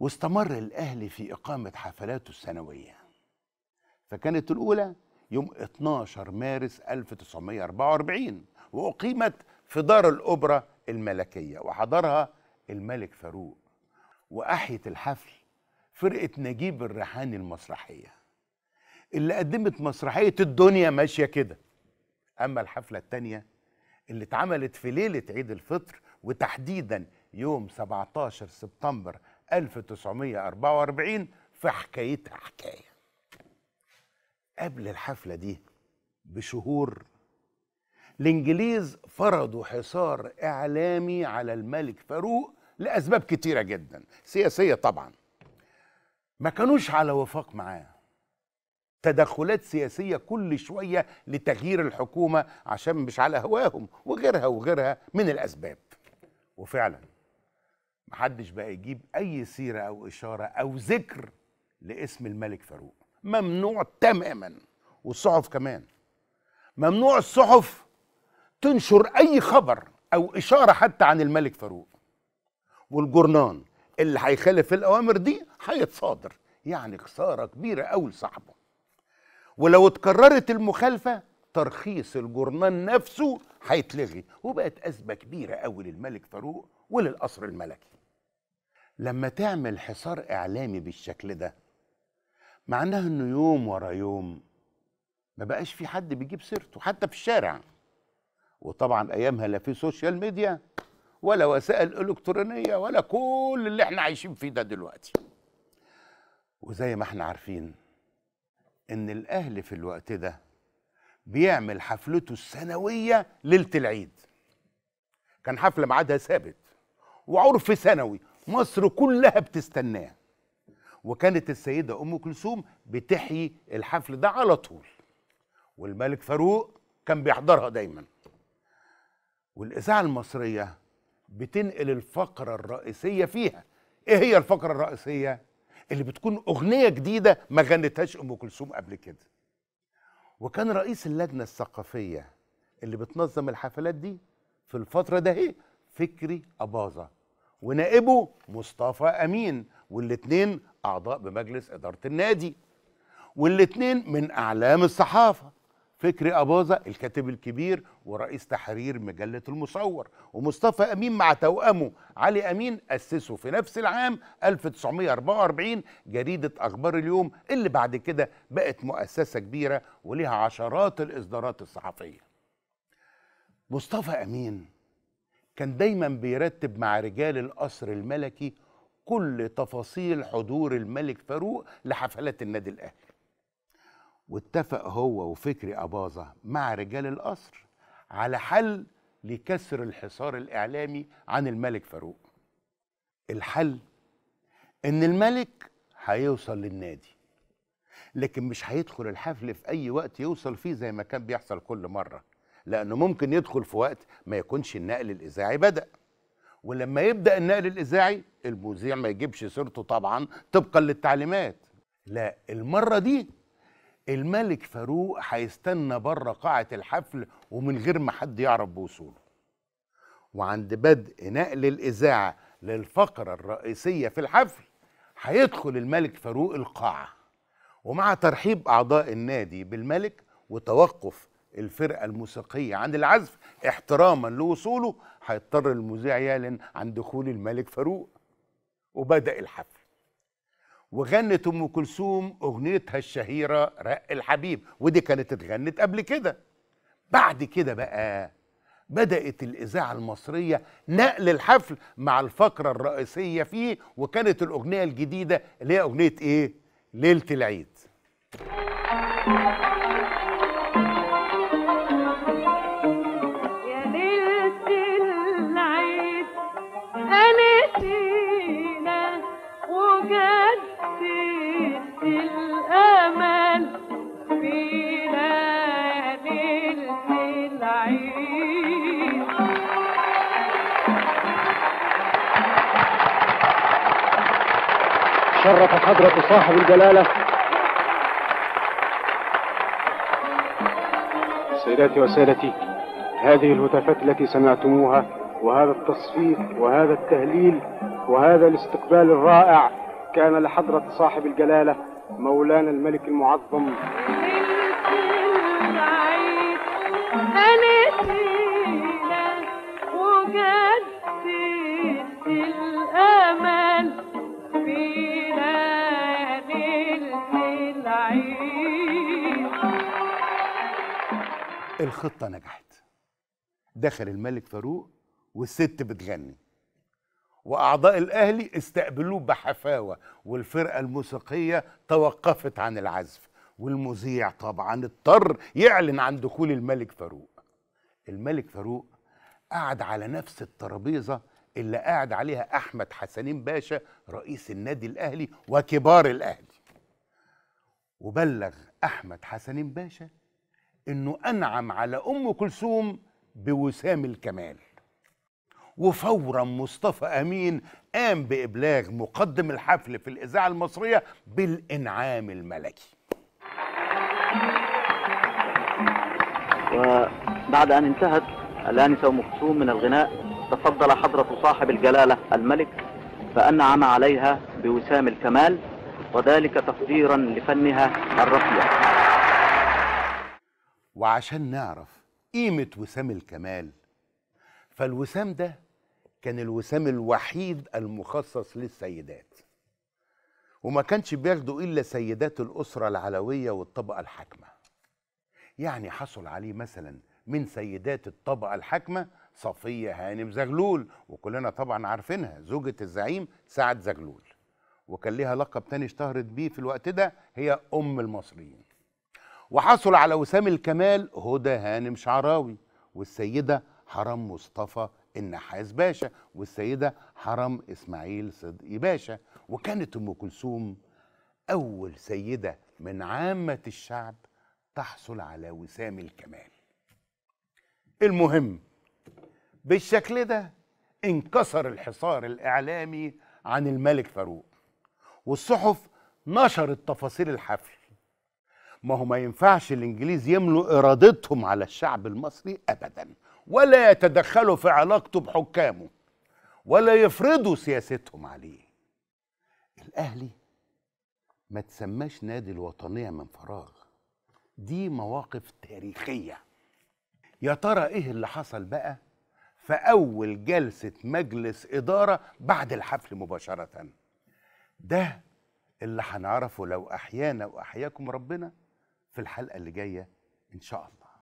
واستمر الأهلي في إقامة حفلاته السنوية. فكانت الأولى يوم 12 مارس 1944 وأقيمت في دار الأوبرا الملكية وحضرها الملك فاروق. وأحيت الحفل فرقة نجيب الريحاني المسرحية. اللي قدمت مسرحية الدنيا ماشية كده. أما الحفلة التانية اللي اتعملت في ليلة عيد الفطر وتحديدا يوم 17 سبتمبر 1944 فحكايتها حكاية. قبل الحفلة دي بشهور الإنجليز فرضوا حصار إعلامي على الملك فاروق لأسباب كتيرة جدا سياسية طبعا. ما كانوش على وفاق معاه. تدخلات سياسية كل شوية لتغيير الحكومة عشان مش على هواهم وغيرها وغيرها من الأسباب. وفعلا محدش بقى يجيب أي سيرة أو إشارة أو ذكر لاسم الملك فاروق. ممنوع تماما والصحف كمان. ممنوع الصحف تنشر أي خبر أو إشارة حتى عن الملك فاروق. والجرنان اللي هيخالف الأوامر دي هيتصادر. يعني خسارة كبيرة أوي لصاحبه. ولو اتكررت المخالفة ترخيص الجورنال نفسه هيتلغي وبقت أزمة كبيرة أوي للملك فاروق وللقصر الملكي. لما تعمل حصار إعلامي بالشكل ده معناها إنه يوم ورا يوم ما بقاش في حد بيجيب سيرته حتى في الشارع. وطبعا أيامها لا في سوشيال ميديا ولا وسائل إلكترونية ولا كل اللي إحنا عايشين فيه ده دلوقتي. وزي ما إحنا عارفين إن الأهل في الوقت ده بيعمل حفلته السنوية ليلة العيد. كان حفله ميعادها ثابت وعرف سنوي مصر كلها بتستناه. وكانت السيدة أم كلثوم بتحيي الحفل ده على طول. والملك فاروق كان بيحضرها دايما. والإذاعة المصرية بتنقل الفقرة الرئيسية فيها. إيه هي الفقرة الرئيسية؟ اللي بتكون أغنية جديدة ما غنتهاش أم كلثوم قبل كده. وكان رئيس اللجنة الثقافية اللي بتنظم الحفلات دي في الفترة ده إيه؟ فكري أباظة. ونائبه مصطفى أمين والاتنين أعضاء بمجلس إدارة النادي. والاتنين من أعلام الصحافة فكري أباظة الكاتب الكبير ورئيس تحرير مجلة المصور ومصطفى أمين مع توأمه. علي أمين أسسوا في نفس العام 1944 جريدة أخبار اليوم اللي بعد كده بقت مؤسسة كبيرة ولها عشرات الإصدارات الصحفية. مصطفى أمين كان دايما بيرتب مع رجال القصر الملكي كل تفاصيل حضور الملك فاروق لحفلات النادي الأهلي. واتفق هو وفكري أباظة مع رجال القصر على حل لكسر الحصار الإعلامي عن الملك فاروق. الحل إن الملك هيوصل للنادي لكن مش هيدخل الحفل في أي وقت يوصل فيه زي ما كان بيحصل كل مرة. لأنه ممكن يدخل في وقت ما يكونش النقل الإذاعي بدأ. ولما يبدأ النقل الإذاعي المذيع ما يجيبش سيرته طبعا طبقا للتعليمات. لا المرة دي الملك فاروق هيستنى بره قاعة الحفل ومن غير ما حد يعرف بوصوله. وعند بدء نقل الإذاعة للفقرة الرئيسية في الحفل هيدخل الملك فاروق القاعة. ومع ترحيب أعضاء النادي بالملك وتوقف الفرقة الموسيقية عن العزف احتراما لوصوله هيضطر المذيع يعلن عن دخول الملك فاروق وبدأ الحفل. وغنت أم كلثوم أغنيتها الشهيرة رق الحبيب ودي كانت اتغنت قبل كده. بعد كده بقى بدأت الإذاعة المصرية نقل الحفل مع الفقرة الرئيسية فيه وكانت الأغنية الجديدة اللي هي أغنية إيه؟ ليلة العيد. شرف حضرة صاحب الجلالة. سيداتي وسادتي هذه الهتافات التي سمعتموها وهذا التصفيق وهذا التهليل وهذا الاستقبال الرائع كان لحضرة صاحب الجلالة مولانا الملك المعظم. العيد الخطة نجحت. دخل الملك فاروق والست بتغني. وأعضاء الأهلي استقبلوه بحفاوة والفرقة الموسيقية توقفت عن العزف. والمذيع طبعا اضطر يعلن عن دخول الملك فاروق. الملك فاروق قعد على نفس الترابيزة اللي قاعد عليها أحمد حسنين باشا رئيس النادي الأهلي وكبار الأهلي. وبلغ أحمد حسنين باشا إنه أنعم على أم كلثوم بوسام الكمال. وفورا مصطفى أمين قام بإبلاغ مقدم الحفل في الإذاعة المصرية بالإنعام الملكي. وبعد أن انتهت الآنسة أم كلثوم من الغناء تفضل حضرة صاحب الجلالة الملك فأنعم عليها بوسام الكمال وذلك تقديرا لفنها الرفيع وعشان نعرف قيمة وسام الكمال. فالوسام ده كان الوسام الوحيد المخصص للسيدات. وما كانش بياخده إلا سيدات الأسرة العلوية والطبقة الحاكمة. يعني حصل عليه مثلا من سيدات الطبقة الحاكمة صفية هانم زغلول وكلنا طبعا عارفينها زوجة الزعيم سعد زغلول. وكان ليها لقب تاني اشتهرت بيه في الوقت ده هي أم المصريين. وحصل على وسام الكمال هدى هانم شعراوي والسيدة حرام مصطفى النحاس باشا والسيدة حرام إسماعيل صدقي باشا. وكانت أم كلثوم أول سيدة من عامة الشعب تحصل على وسام الكمال. المهم بالشكل ده انكسر الحصار الإعلامي عن الملك فاروق والصحف نشرت تفاصيل الحفل ما هو ما ينفعش الإنجليز يملوا إرادتهم على الشعب المصري ابدا ولا يتدخلوا في علاقته بحكامه ولا يفرضوا سياستهم عليه. الأهلي ما تسماش نادي الوطنية من فراغ. دي مواقف تاريخية. يا ترى إيه اللي حصل بقى في أول جلسة مجلس إدارة بعد الحفل مباشرة؟ ده اللي هنعرفه لو أحيانا وأحياكم ربنا. في الحلقة اللي جاية إن شاء الله.